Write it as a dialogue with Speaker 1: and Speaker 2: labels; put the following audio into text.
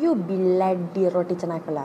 Speaker 1: यो बिलाडि रोटी चनाकोला